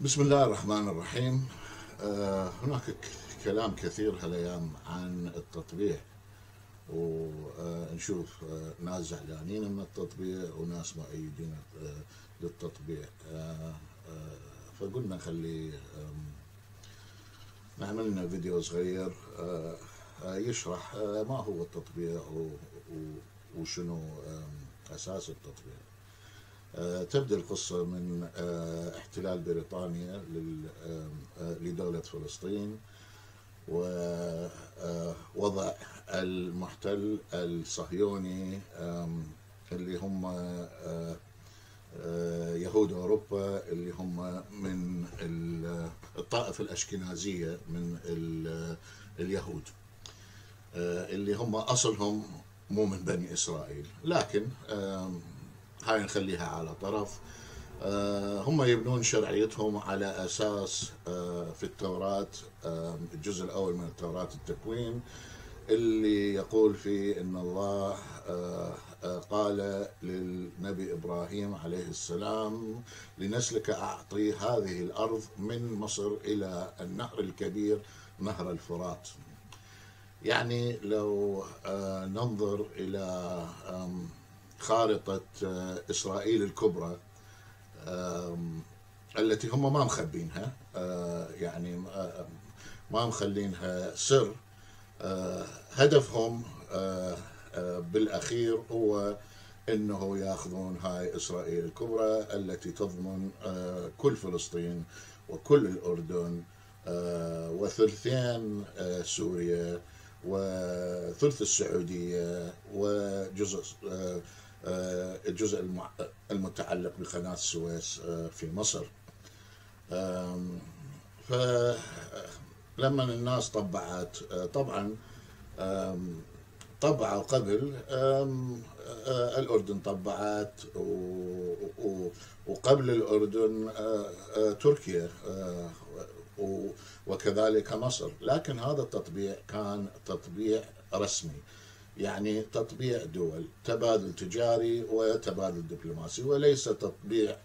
بسم الله الرحمن الرحيم. آه، هناك كلام كثير هالأيام عن التطبيع ونشوف آه، ناس زعلانين من التطبيع وناس مؤيدين آه، للتطبيع. آه، آه، فقلنا خلي نعمل لنا فيديو صغير آه، يشرح ما هو التطبيع وشنو أساس التطبيع. تبدأ القصة من آه، احتلال بريطانيا آه، لدولة فلسطين ووضع المحتل الصهيوني اللي هم آه، آه، يهود أوروبا اللي هم من ال- الطائفة الأشكنازية من ال- اليهود. آه، اللي هم أصلهم مو من بني إسرائيل لكن هاي نخليها على طرف. آه، هم يبنون شرعيتهم على أساس آه، في التوراة آه، الجزء الأول من التوراة التكوين اللي يقول فيه أن الله قال للنبي إبراهيم عليه السلام لنسلك أعطي هذه الأرض من مصر إلى النهر الكبير نهر الفرات. يعني لو ننظر إلى خارطة آه، إسرائيل الكبرى التي هم ما مخبينها آه، يعني ما مخلينها سر آه، هدفهم بالأخير هو أنه يأخذون هاي إسرائيل الكبرى التي تضمن كل فلسطين وكل الأردن وثلثين سوريا وثلث السعودية وجزء الجزء المع- المتعلق بقناة السويس آه، في مصر. فلما الناس طبعت آه، طبعا طبعوا قبل آه، الأردن طبعت وقبل الأردن آه، آه، تركيا آه، وكذلك مصر. لكن هذا التطبيع كان تطبيع رسمي. يعني تطبيع دول تبادل تجاري وتبادل دبلوماسي وليس تطبيع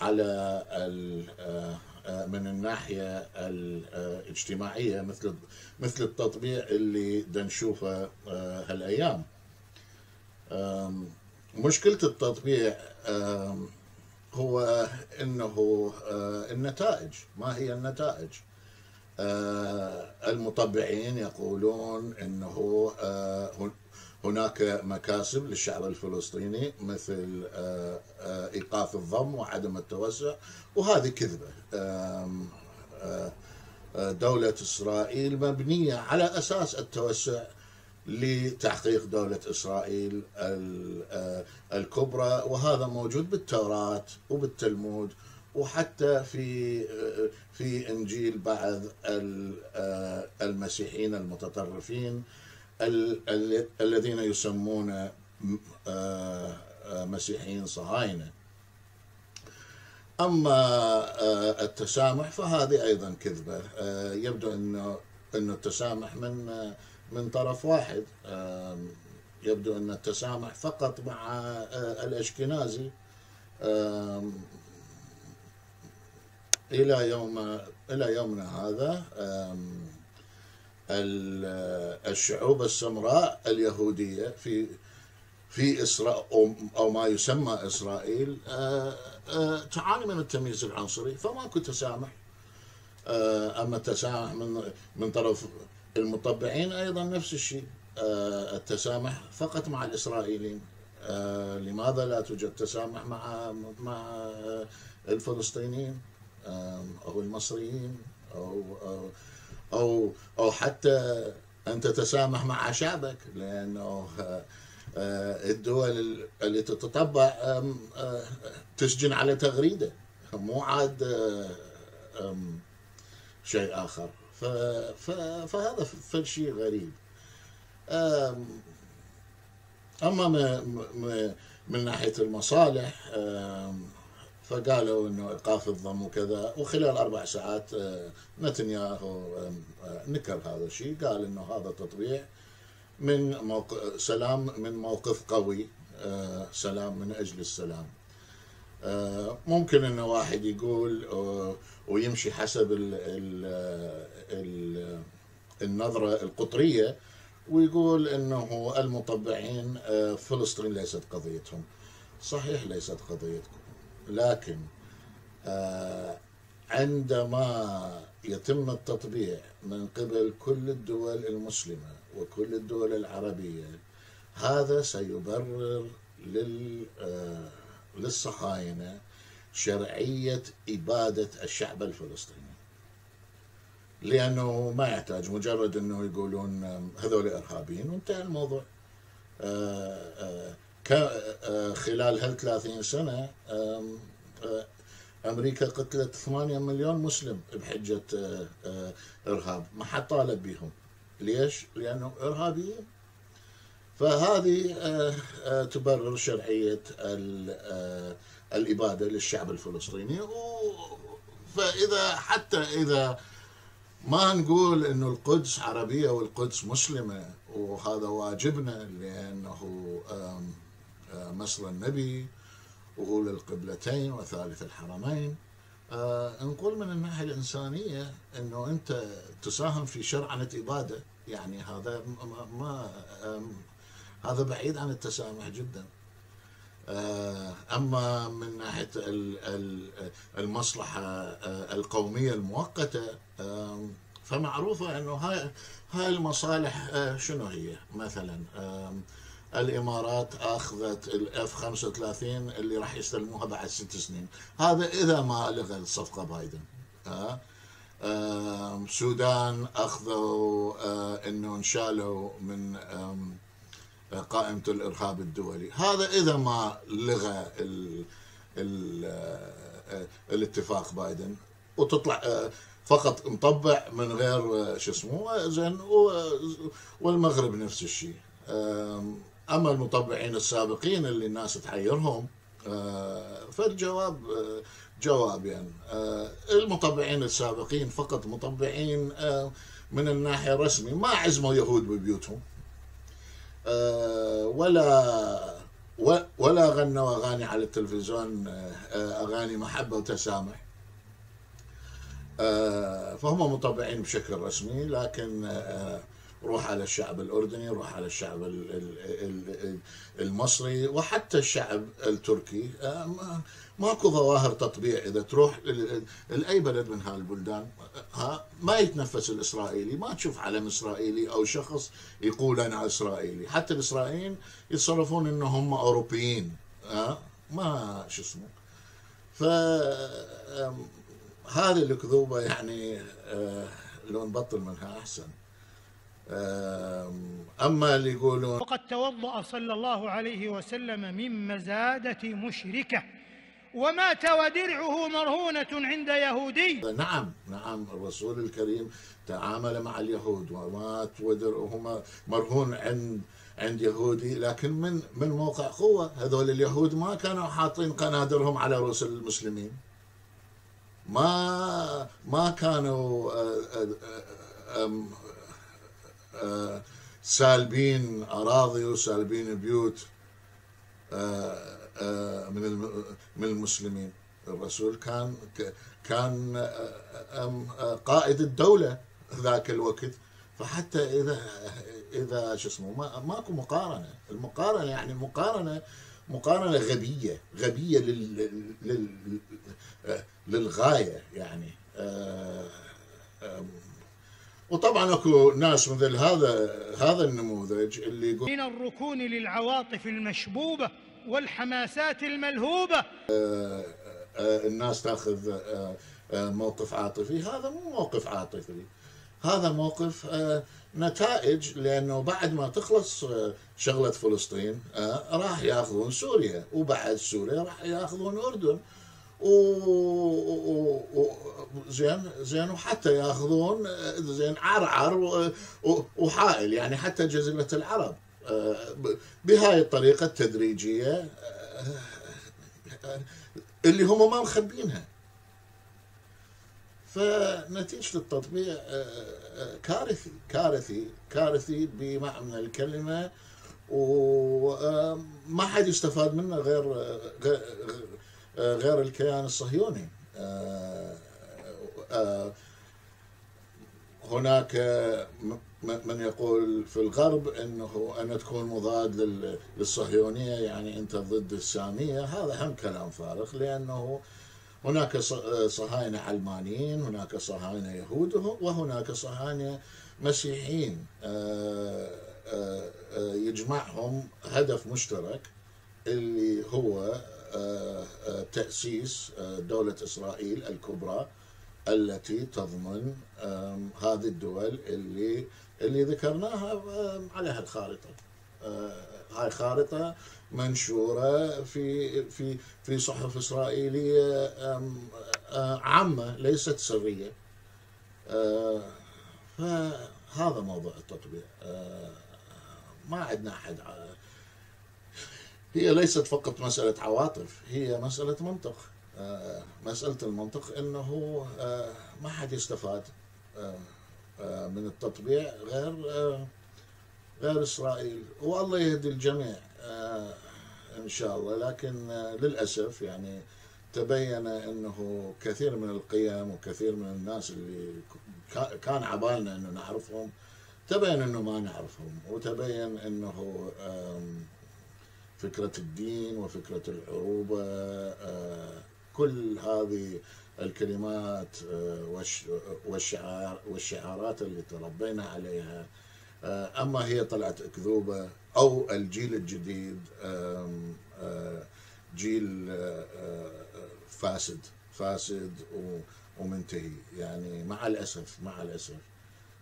على آه، آه، من الناحية الاجتماعية مثل مثل التطبيع اللي دا نشوفه آه، هالأيام. مشكلة التطبيع هو آه، النتائج ما هي النتائج؟ آه، المطبعين يقولون إنه آه، هن- هناك مكاسب للشعب الفلسطيني مثل آه، آه، إيقاف الضم وعدم التوسع وهذه آه، آه، دولة إسرائيل مبنية على أساس التوسع لتحقيق دولة إسرائيل ال- آه، الكبرى وهذا موجود بالتوراة وبالتلمود وحتى في في إنجيل بعض آه، المسيحيين المتطرفين ال- ال- الذين يسمون آه، آه، مسيحيين صهاينة. أما آه، التسامح فهذه أيضا كذبة. آه، يبدو أنه أنه التسامح من من طرف واحد. يبدو أن التسامح فقط مع آه، إلى يوم إلى يومنا هذا الشعوب السمراء اليهودية في في أو- أو ما يسمى إسرائيل آه، تعاني من التمييز العنصري فماكو تسامح أما التسامح من من طرف المطبعين أيضا نفس الشيء. التسامح فقط مع الإسرائيليين. آه، لماذا لا توجد تسامح مع مع الفلسطينيين؟ أو المصريين أو أو أو, أو حتى أن تتسامح مع شعبك لأنه آه، آه، الدول اللي تتطبع آه، تسجن على تغريدة مو عاد شيء آخر. فهذا فل شيء غريب أما. من ناحية المصالح فقالوا إنه إيقاف الضم وكذا وخلال أربع ساعات آه، نتنياهو آه، نكر هذا الشيء قال إنه هذا تطبيع من موقف سلام من موقف قوي آه، سلام من أجل السلام. ممكن إنه واحد يقول ويمشي حسب ال ال ال النظرة القطرية ويقول إنه المطبعين فلسطين ليست قضيتهم. صحيح ليست قضيتكم. لكن عندما يتم التطبيع من قبل كل الدول المسلمة وكل الدول العربية هذا سيبرر لل للصهاينة شرعية إبادة الشعب الفلسطيني. لأنه ما يحتاج مجرد أنه يقولون هذول إرهابيين وانتهى الموضوع. آه، آه، آه، خلال هال 30 سنة أمريكا قتلت 8 مليون مسلم بحجة إرهاب. ما حد طالب بهم ليش؟ لأنه إرهابيين فهذه آه، آه، تبرر شرعية آه، الإبادة للشعب الفلسطيني. فإذا حتى إذا ما نقول إنه القدس عربية والقدس مسلمة وهذا واجبنا لأنه مصر النبي واولى القبلتين وثالث الحرمين. نقول من الناحية الإنسانية إنه أنت تساهم في شرعنه اباده يعني هذا ما هذا بعيد عن التسامح جدا. آه، أما من ناحية المصلحة آه، القومية المؤقتة فمعروفة إنه هاي المصالح آه، شنو هي؟ مثلا الإمارات أخذت الاف 35 اللي راح يستلموها بعد ست سنين. هذا إذا ما لغى الصفقة بايدن. السودان أخذوا إنه انشالوا من قائمة الإرهاب الدولي. هذا إذا ما لغى آه، الاتفاق بايدن. وتطلع آه، فقط مطبع من غير آه، شو اسمه زين والمغرب نفس الشيء. أما المطبعين السابقين اللي الناس تحيرهم فالجواب جواب يعني. المطبعين السابقين فقط مطبعين من الناحية الرسمية. ما عزموا يهود ببيوتهم. آه، ولا ولا غنوا أغاني على التلفزيون آه، أغاني محبة وتسامح. آه، فهم مطبعين بشكل رسمي لكن روح على الشعب الأردني روح على الشعب المصري وحتى الشعب التركي. ماكو ظواهر تطبيع. إذا تروح لاي بلد من هالبلدان ها ما يتنفس الإسرائيلي. ما تشوف علم إسرائيلي أو شخص يقول أنا إسرائيلي. حتى الإسرائيليين يتصرفون إنهم أوروبيين. ها ما شو اسمه. ف هذه الكذوبه يعني آه، لو نبطل منها أحسن. أما اللي يقولون وقد توضأ صلى الله عليه وسلم من مزادة مشركة ومات ودرعه مرهونة عند يهودي. نعم نعم الرسول الكريم تعامل مع اليهود ومات ودرعه مرهون عند عند يهودي لكن من من موقع قوة. هذول اليهود ما كانوا حاطين قنادرهم على رؤوس المسلمين. ما ما كانوا آه، آه، آه، سالبين أراضي وسالبين بيوت آه، من من المسلمين. الرسول كان كان آه، قائد الدولة ذاك الوقت. فحتى إذا إذا شو اسمه ما ماكو مقارنة. المقارنة يعني مقارنة مقارنة غبية غبية لل, لل للغاية يعني. وطبعا أكو ناس مثل هذا هذا النموذج اللي يقول من الركون للعواطف المشبوبة والحماسات الملهوبة. آه، آه، الناس تأخذ آه، موقف عاطفي. هذا مو موقف عاطفي. هذا موقف نتائج لأنه بعد ما تخلص شغلة فلسطين راح ياخذون سوريا. وبعد سوريا راح ياخذون الاردن و زين زين وحتى ياخذون زين عرعر وحائل يعني حتى جزيرة العرب. بهاي الطريقة التدريجية اللي هم ما مخبينها. فنتيجة التطبيع كارثي كارثي كارثي بمعنى الكلمة وما حد يستفاد منه غير غير الكيان الصهيوني. هناك من يقول في الغرب إنه أن تكون مضاد للصهيونية يعني أنت ضد السامية. هذا هم كلام فارغ لأنه هناك صهاينة علمانيين هناك صهاينة يهود وهناك صهاينة مسيحيين. آه، آه، آه، يجمعهم هدف مشترك اللي هو تأسيس دولة إسرائيل الكبرى التي تضمن هذه الدول اللي اللي ذكرناها على هالخارطه هاي خارطة منشورة في في في صحف إسرائيلية عامة ليست سرية. فهذا موضوع التطبيع. ما عندنا أحد هي ليست فقط مسألة عواطف هي مسألة منطق. آه، مسألة المنطق أنه آه، ما حد يستفاد آه، من التطبيع غير غير إسرائيل. والله يهدي الجميع إن شاء الله. لكن للأسف يعني تبين أنه كثير من القيم وكثير من الناس اللي كان عبالنا أنه نعرفهم تبين أنه ما نعرفهم وتبين أنه فكرة الدين وفكرة العروبة كل هذه الكلمات آه، والشعار والشعارات اللي تربينا عليها آه، أما هي طلعت أكذوبة أو الجيل الجديد آه، جيل فاسد فاسد ومنتهي. يعني مع الأسف مع الأسف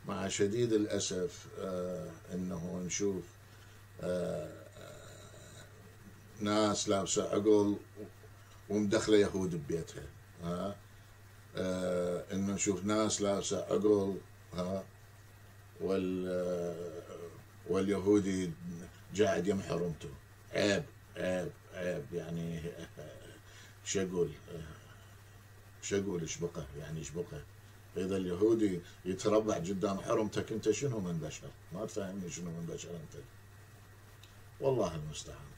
مع شديد الأسف إنه نشوف ناس لابسة عقل ومدخلة يهود ببيتها ها؟ آه إنه نشوف ناس لابسة عقل ها؟ وال آه، واليهودي قاعد يم حرمته عيب عيب عيب يعني شو أقول؟ اشبقه يعني اشبقه إذا اليهودي يتربع قدام حرمتك أنت شنو من بشر؟ ما تفهمني شنو من بشر أنت. والله المستعان.